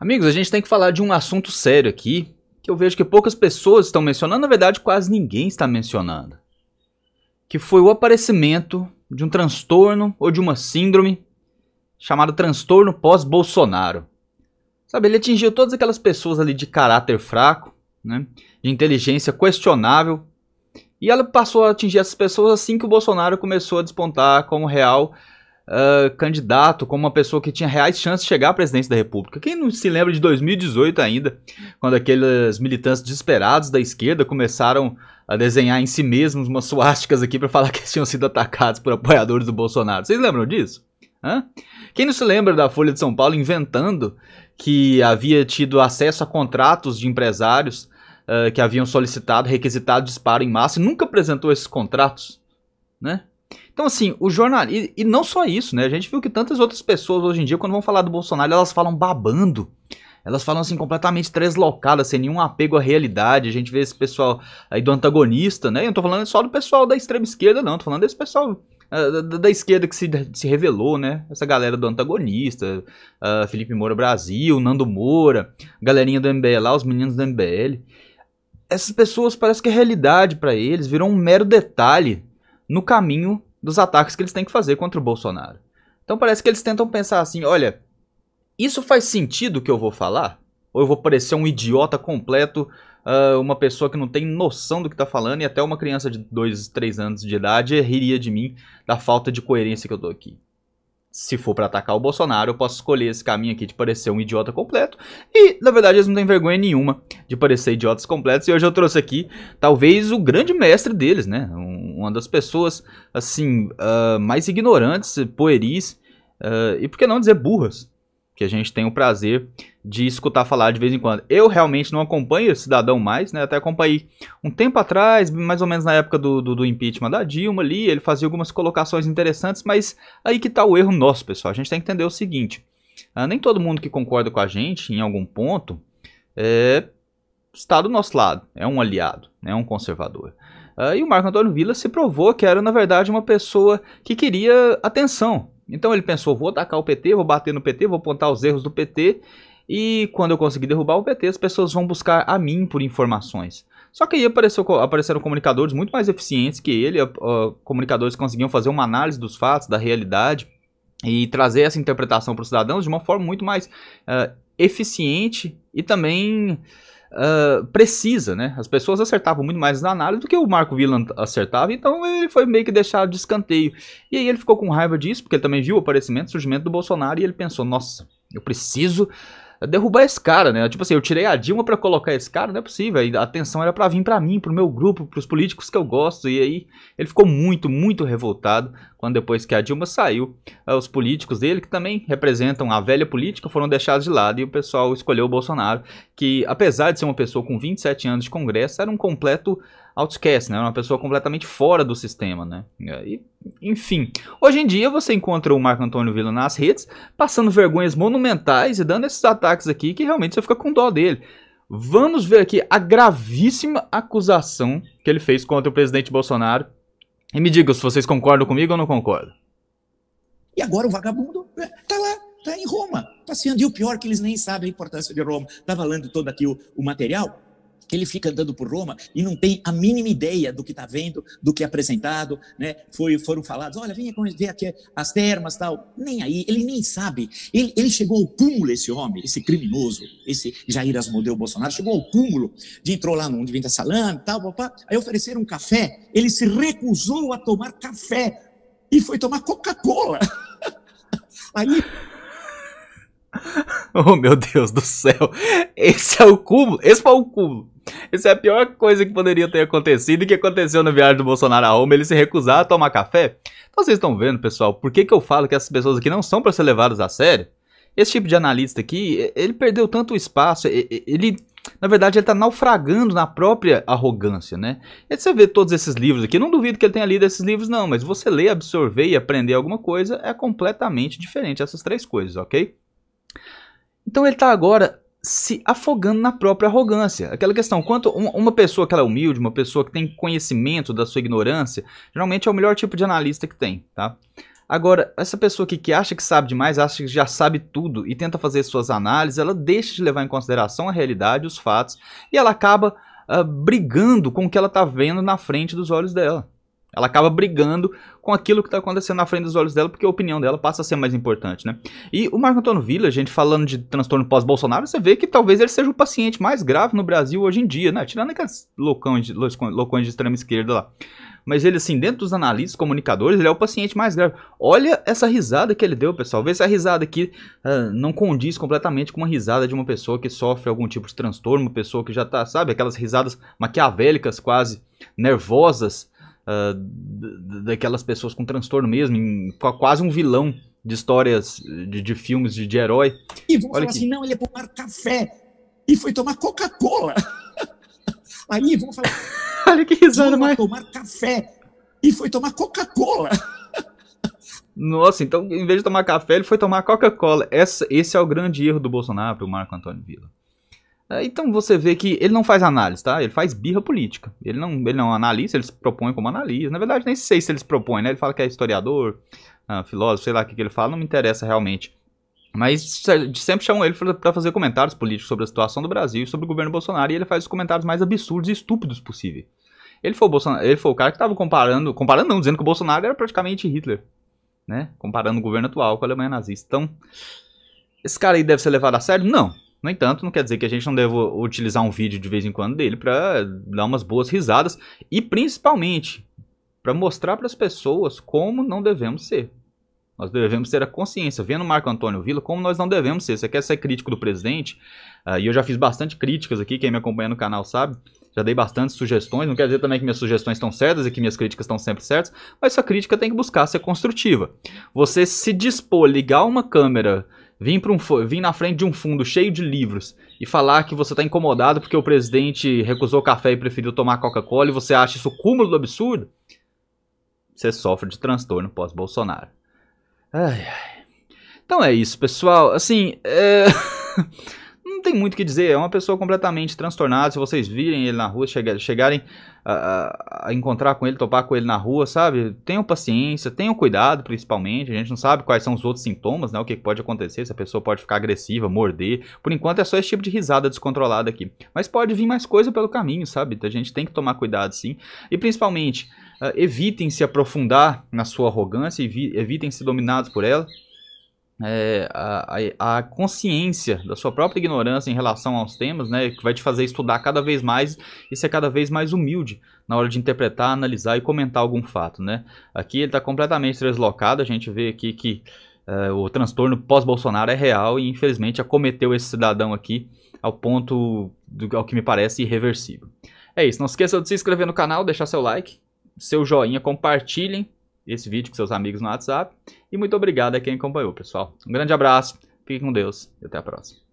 Amigos, a gente tem que falar de um assunto sério aqui, que eu vejo que poucas pessoas estão mencionando, na verdade quase ninguém está mencionando. Que foi o aparecimento de um transtorno ou de uma síndrome chamada transtorno pós-Bolsonaro. Sabe, ele atingiu todas aquelas pessoas ali de caráter fraco, né, de inteligência questionável, e ela passou a atingir essas pessoas assim que o Bolsonaro começou a despontar como real uh, candidato, como uma pessoa que tinha reais chances de chegar à presidência da República. Quem não se lembra de 2018 ainda, quando aqueles militantes desesperados da esquerda começaram a desenhar em si mesmos umas suásticas aqui para falar que eles tinham sido atacados por apoiadores do Bolsonaro. Vocês lembram disso? Hã? Quem não se lembra da Folha de São Paulo inventando que havia tido acesso a contratos de empresários uh, que haviam solicitado, requisitado disparo em massa e nunca apresentou esses contratos, né? Então, assim, o jornal. E, não só isso, né? A gente viu que tantas outras pessoas hoje em dia, quando vão falar do Bolsonaro, elas falam babando. Elas falam assim, completamente deslocadas, sem nenhum apego à realidade. A gente vê esse pessoal aí do antagonista, né? Eu não tô falando só do pessoal da extrema esquerda, não. tô falando desse pessoal uh, da, da, esquerda que se, se revelou, né? Essa galera do antagonista, uh, Felipe Moura Brasil, Nando Moura, galerinha do MBL lá, os meninos do MBL. Essas pessoas parece que a realidade para eles virou um mero detalhe no caminho dos ataques que eles têm que fazer contra o Bolsonaro. Então parece que eles tentam pensar assim: olha, isso faz sentido que eu vou falar? Ou eu vou parecer um idiota completo, uh, uma pessoa que não tem noção do que está falando, e até uma criança de 2, 3 anos de idade riria de mim da falta de coerência que eu dou aqui se for para atacar o Bolsonaro, eu posso escolher esse caminho aqui de parecer um idiota completo. E, na verdade, eles não têm vergonha nenhuma de parecer idiotas completos. E hoje eu trouxe aqui, talvez, o grande mestre deles, né? Uma das pessoas, assim, uh, mais ignorantes, pueris, uh, e por que não dizer burras, que a gente tem o prazer de escutar falar de vez em quando. Eu realmente não acompanho cidadão mais, né? Até acompanhei um tempo atrás, mais ou menos na época do, do, do, impeachment da Dilma ali, ele fazia algumas colocações interessantes, mas aí que tá o erro nosso, pessoal. A gente tem que entender o seguinte: uh, nem todo mundo que concorda com a gente em algum ponto é, está do nosso lado, é um aliado, é um conservador. Uh, e o Marco Antônio Villa se provou que era, na verdade, uma pessoa que queria atenção. Então ele pensou: vou atacar o PT, vou bater no PT, vou apontar os erros do PT e quando eu conseguir derrubar o PT, as pessoas vão buscar a mim por informações. Só que aí apareceu, apareceram comunicadores muito mais eficientes que ele, uh, comunicadores que conseguiam fazer uma análise dos fatos, da realidade, e trazer essa interpretação para os cidadãos de uma forma muito mais uh, eficiente e também precisa, né? As pessoas acertavam muito mais na análise do que o Marco Villan acertava, então ele foi meio que deixado de escanteio. E aí ele ficou com raiva disso, porque ele também viu o aparecimento, o surgimento do Bolsonaro, e ele pensou, nossa, eu preciso derrubar esse cara, né? Tipo assim, eu tirei a Dilma para colocar esse cara, não é possível. A atenção era para vir para mim, pro meu grupo, pros políticos que eu gosto. E aí ele ficou muito, muito revoltado quando depois que a Dilma saiu, eh, os políticos dele, que também representam a velha política, foram deixados de lado e o pessoal escolheu o Bolsonaro, que apesar de ser uma pessoa com 27 anos de Congresso, era um completo outcast, né? Era uma pessoa completamente fora do sistema, né? E, enfim, hoje em dia você encontra o Marco Antônio Villa nas redes, passando vergonhas monumentais e dando esses ataques aqui que realmente você fica com dó dele. Vamos ver aqui a gravíssima acusação que ele fez contra o presidente Bolsonaro e me digam se vocês concordam comigo ou não concordam. E agora o vagabundo é, tá lá, tá em Roma, passeando. E o pior é que eles nem sabem a importância de Roma. Tá valendo todo aqui o, o material que ele fica andando por Roma e não tem a mínima ideia do que está vendo, do que é apresentado, né? Foi, foram falados, olha, venha ver aqui as termas, tal. Nem aí, ele nem sabe. Ele, ele chegou ao cúmulo, esse homem, esse criminoso, esse Jair Asmodeu Bolsonaro, chegou ao cúmulo de entrou lá onde vende salame, tal, papá, aí ofereceram um café, ele se recusou a tomar café e foi tomar Coca-Cola. aí Oh meu Deus do céu, esse é o cúmulo, esse foi o cúmulo. Essa é a pior coisa que poderia ter acontecido e que aconteceu na viagem do Bolsonaro a Roma, ele se recusar a tomar café. Então vocês estão vendo, pessoal, por que, que eu falo que essas pessoas aqui não são para ser levadas a sério? Esse tipo de analista aqui, ele perdeu tanto espaço, ele, na verdade, ele está naufragando na própria arrogância, né? E você vê todos esses livros aqui, não duvido que ele tenha lido esses livros não, mas você ler, absorver e aprender alguma coisa é completamente diferente essas três coisas, ok? Então ele está agora se afogando na própria arrogância. Aquela questão, quanto uma pessoa que ela é humilde, uma pessoa que tem conhecimento da sua ignorância, geralmente é o melhor tipo de analista que tem, tá? Agora, essa pessoa aqui que acha que sabe demais, acha que já sabe tudo e tenta fazer suas análises, ela deixa de levar em consideração a realidade, os fatos, e ela acaba uh, brigando com o que ela está vendo na frente dos olhos dela. Ela acaba brigando com aquilo que está acontecendo na frente dos olhos dela, porque a opinião dela passa a ser mais importante, né? E o Marco Antônio Villa, gente falando de transtorno pós-Bolsonaro, você vê que talvez ele seja o paciente mais grave no Brasil hoje em dia, né? Tirando aqueles loucões de, loucões de extrema esquerda lá. Mas ele, assim, dentro dos analistas, comunicadores, ele é o paciente mais grave. Olha essa risada que ele deu, pessoal. Vê se a risada aqui uh, não condiz completamente com uma risada de uma pessoa que sofre algum tipo de transtorno, uma pessoa que já tá, sabe, aquelas risadas maquiavélicas quase, nervosas, uh, daquelas pessoas com transtorno mesmo, em, quase um vilão de histórias de, de filmes de, de, herói. E vão Olha falar aqui. assim, não, ele é tomar café e foi tomar Coca-Cola. Aí vão falar, olha que risada mais. tomar café e foi tomar Coca-Cola. Nossa, então em vez de tomar café, ele foi tomar Coca-Cola. Esse é o grande erro do Bolsonaro, o Marco Antônio Vila. É, então você vê que ele não faz análise, tá? Ele faz birra política. Ele não, ele não analisa, ele se propõe como analisa. Na verdade, nem sei se ele se propõe, né? Ele fala que é historiador, uh, filósofo, sei lá o que, que ele fala, não me interessa realmente. Mas sempre chamam ele para fazer comentários políticos sobre a situação do Brasil e sobre o governo Bolsonaro, e ele faz os comentários mais absurdos e estúpidos possível. Ele foi o, Bolsonaro, ele foi o cara que estava comparando, comparando não, dizendo que o Bolsonaro era praticamente Hitler, né? Comparando o governo atual com a Alemanha nazista. Então, esse cara aí deve ser levado a sério? Não. No entanto, não quer dizer que a gente não deva utilizar um vídeo de vez em quando dele para dar umas boas risadas e principalmente para mostrar para as pessoas como não devemos ser. Nós devemos ter a consciência, vendo Marco Antônio Vila, como nós não devemos ser. Você quer ser crítico do presidente? Uh, e eu já fiz bastante críticas aqui, quem me acompanha no canal sabe. Já dei bastante sugestões, não quer dizer também que minhas sugestões estão certas e que minhas críticas estão sempre certas, mas sua crítica tem que buscar ser construtiva. Você se dispor, ligar uma câmera vir, um, vir na frente de um fundo cheio de livros e falar que você está incomodado porque o presidente recusou café e preferiu tomar Coca-Cola e você acha isso cúmulo do absurdo, você sofre de transtorno pós-Bolsonaro. Ai, ai. Então é isso, pessoal. Assim, é... tem muito o que dizer. É uma pessoa completamente transtornada. Se vocês virem ele na rua, chegarem a, a, encontrar com ele, topar com ele na rua, sabe? Tenham paciência, tenham cuidado, principalmente. A gente não sabe quais são os outros sintomas, né? O que pode acontecer, se a pessoa pode ficar agressiva, morder. Por enquanto é só esse tipo de risada descontrolada aqui. Mas pode vir mais coisa pelo caminho, sabe? A gente tem que tomar cuidado, sim. E principalmente, uh, evitem se aprofundar na sua arrogância, evitem ser dominados por ela é, a, a, consciência da sua própria ignorância em relação aos temas, né, que vai te fazer estudar cada vez mais e ser cada vez mais humilde na hora de interpretar, analisar e comentar algum fato, né. Aqui ele está completamente deslocado, a gente vê aqui que é, o transtorno pós-Bolsonaro é real e infelizmente acometeu esse cidadão aqui ao ponto, do, ao que me parece, irreversível. É isso, não esqueça de se inscrever no canal, deixar seu like, seu joinha, compartilhem esse vídeo com seus amigos no WhatsApp. E muito obrigado a quem acompanhou, pessoal. Um grande abraço, fique com Deus e até a próxima.